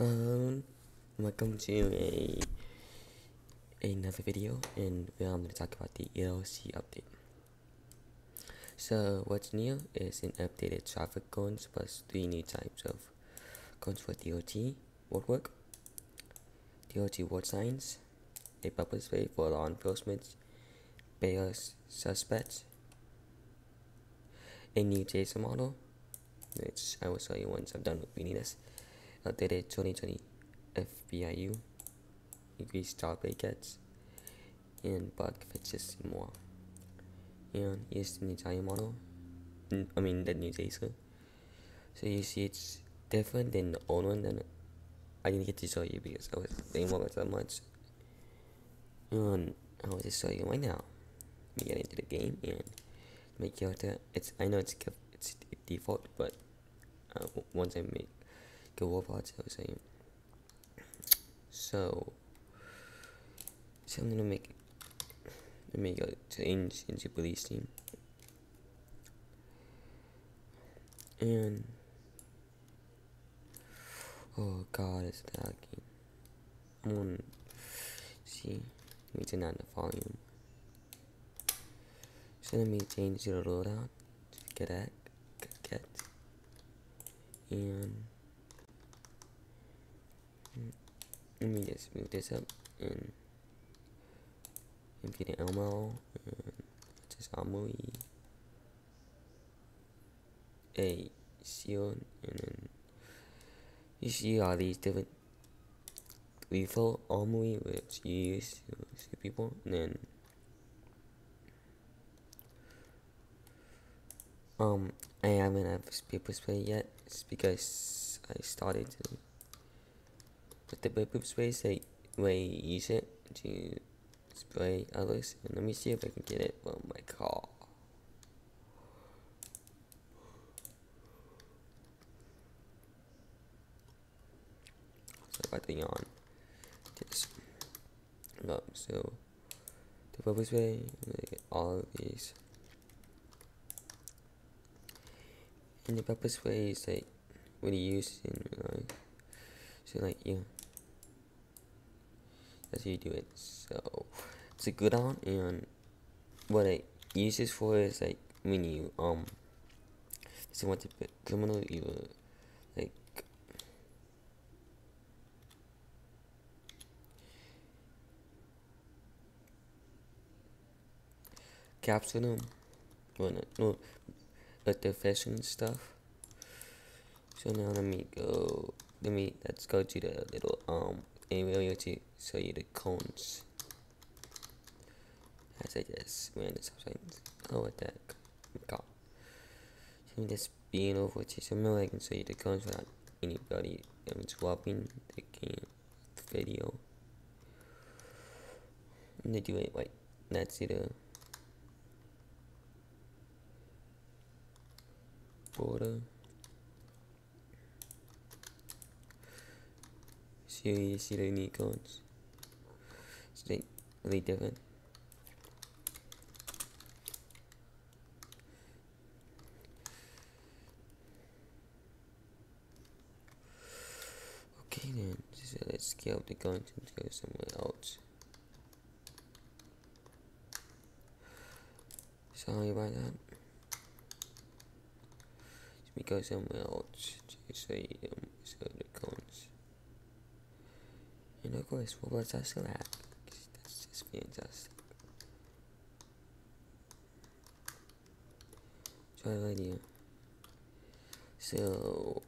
Um, welcome to a another video, and well, I'm going to talk about the ERLC update. So, what's new is an updated traffic cones plus three new types of cones for DOT work, DOT ward signs, a purpose way for law enforcement, bail suspects, a new JSON model, which I will show you once I'm done with reading this updated 2020 FBIU, increased job gets, and bug fixes more. And here's the giant model, I mean the new JSON. So you see it's different than the old one, and I didn't get to show you because I was playing about that much. And I will just show you right now. Let me get into the game and make character. It's I know it's it's default, but uh, once I make what I was saying. So, so I'm gonna make let me go change into police team. And oh god it's lagging I'm gonna see let me turn down the volume. So let me change the loadout to get that get. And let me just move this up and empty the Elmo and just Amui a seal and then you see all these different lethal Amui which you use to shoot people and then um I haven't have paper spray yet it's because I started to with the pepper spray say way you use it to spray others? And let me see if I can get it. From my car so I think on this no so the pepper spray get all of these. And the pepper spray is like what you use in like so like yeah how you do it. So it's a good on and what I use this for is like when you um so want to put criminal you uh, like capture them well no, no like the fashion stuff. So now let me go let me let's go to the little um area to show you the cones as I just ran this sometimes oh the heck god so I'm just being over to somewhere I can show you the cones without anybody um, swapping the game video. And they do it like that's it uh. Border see you see the unique codes it's like really different. Okay then. So let's scale the guns and go somewhere else. Sorry about that. Let me go somewhere else. To you um, show the and of course, robots are still happy. That's just fantastic. Try an idea. So,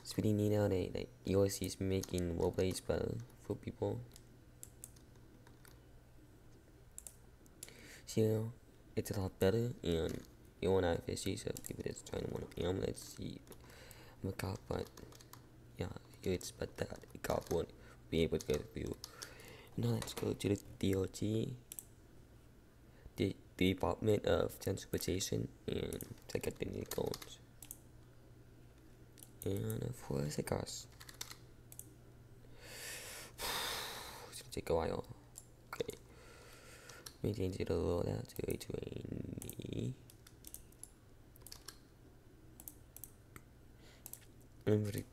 it's really neat how they, like, EOC is making roleplays better for people. So, you know, it's a lot better, and you want to issues of people that's trying to want to, let's see, I'm a cop, but yeah, you expect that cop won't be able to get through. Now let's go to the DOT, the Department of Transportation, and check out the new codes. And of course, cars. It's gonna take a while. Okay. Let me change it a little down to a 20. and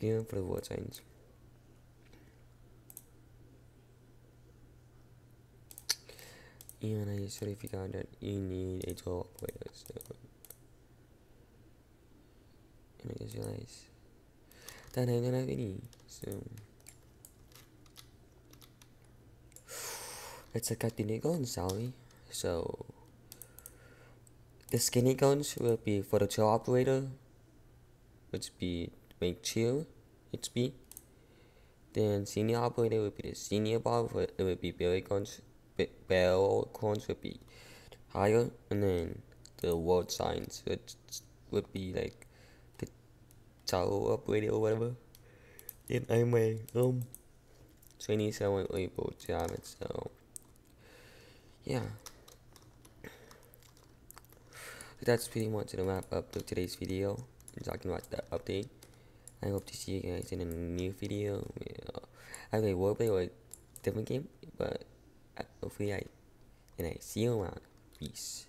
the, yeah, for the word signs. And I usually figure out that you need a job operator, so and I just realized that I don't have any, so let's check out the new guns, shall? So the skinny guns will be for the job operator, which be make chill HP. Then senior operator would be the senior bar, it would be barrel guns, barrel coins would be higher, and then the word signs which would be like the tower operator or whatever. Then I'm um 27 able to have it, so yeah. that's pretty much the wrap up of today's video. I'm talking about the update. I hope to see you guys in a new video. I a roleplay or a different game, but hopefully I and I see you around. Peace.